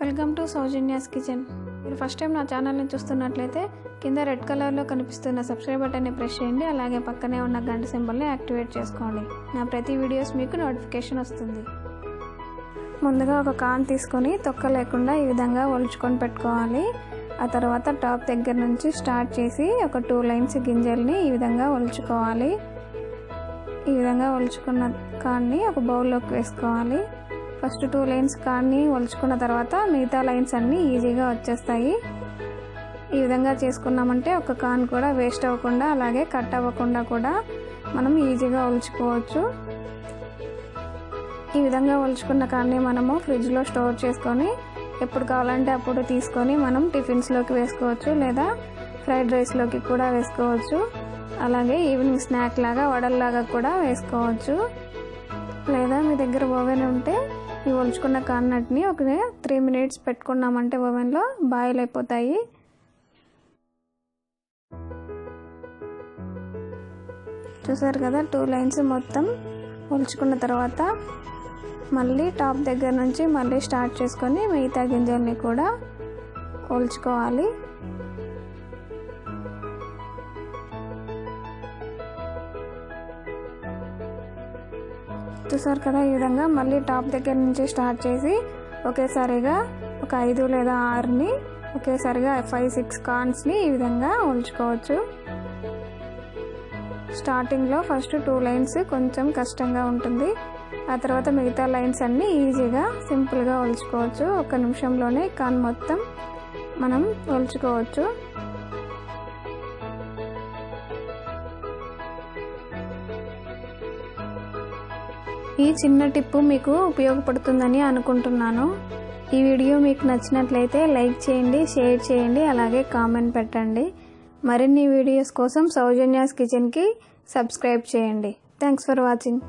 Welcome to Sowjanya's kitchen. మీరు first time నా ఛానల్ని చూస్తున్నట్లయితే కింద రెడ్ కలర్లో కనిపిస్తున్న సబ్స్క్రైబ్ బటన్ని ప్రెస్ చేయండి అలాగే పక్కనే ఉన్న గంట సింబల్ని యాక్టివేట్ చేసుకోండి. నా ప్రతి వీడియోస్ మీకు నోటిఫికేషన్ వస్తుంది. ముందుగా ఒక కాన్ తీసుకొని తొక్క లేకుండా ఈ విధంగా ఒలుచుకొని పెట్టుకోవాలి. ఆ తర్వాత టాప్ దగ్గర నుంచి స్టార్ట్ చేసి ఒక టూ లైన్స్ గింజల్ని ఈ విధంగా ఒలుచుకోవాలి. ఈ విధంగా ఒలుచుకున్న కాన్ని ఒక బౌల్లోకి వేసుకోవాలి. ఫస్ట్ టూ లైన్స్ కాన్ని ఒలుచుకున్న తర్వాత మిగతా లైన్స్ అన్నీ ఈజీగా వచ్చేస్తాయి. ఈ విధంగా చేసుకున్నామంటే ఒక కాన్ కూడా వేస్ట్ అవ్వకుండా అలాగే కట్ అవ్వకుండా కూడా మనం ఈజీగా ఒలుచుకోవచ్చు. ఈ విధంగా ఒలుచుకున్న కాన్ని మనము ఫ్రిడ్జ్లో స్టోర్ చేసుకొని ఎప్పుడు కావాలంటే అప్పుడు తీసుకొని మనం టిఫిన్స్లోకి వేసుకోవచ్చు లేదా ఫ్రైడ్ రైస్లోకి కూడా వేసుకోవచ్చు. అలాగే ఈవినింగ్ స్నాక్ లాగా వడల్లాగా కూడా వేసుకోవచ్చు. లేదా మీ దగ్గర ఓవెన్ ఉంటే ఈ ఒలుచుకున్న కాన్నట్ని ఒక త్రీ మినిట్స్ పెట్టుకున్నామంటే ఓవెన్లో బాయిల్ అయిపోతాయి. చూసారు కదా టూ లైన్స్ మొత్తం ఒలుచుకున్న తర్వాత మళ్ళీ టాప్ దగ్గర నుంచి మళ్ళీ స్టార్ట్ చేసుకొని మిగతా గింజల్ని కూడా ఒలుచుకోవాలి చూసారు కదా ఈ విధంగా మళ్ళీ టాప్ దగ్గర నుంచి స్టార్ట్ చేసి ఒకేసారిగా ఒక ఐదు లేదా ఆరుని ఒకేసారిగా ఫైవ్ సిక్స్ కార్న్స్ని ఈ విధంగా ఉంచుకోవచ్చు. స్టార్టింగ్లో ఫస్ట్ టూ లైన్స్ కొంచెం కష్టంగా ఉంటుంది. ఆ తర్వాత మిగతా లైన్స్ అన్నీ ఈజీగా సింపుల్గా ఒలుచుకోవచ్చు. ఒక నిమిషంలోనే కాన్ మొత్తం మనం ఒలుచుకోవచ్చు. ఈ చిన్న టిప్పు మీకు ఉపయోగపడుతుందని అనుకుంటున్నాను. ఈ వీడియో మీకు నచ్చినట్లయితే లైక్ చేయండి షేర్ చేయండి అలాగే కామెంట్ పెట్టండి. మరిన్ని వీడియోస్ కోసం సౌజన్యాస్ కిచెన్కి సబ్స్క్రైబ్ చేయండి. Thanks for watching.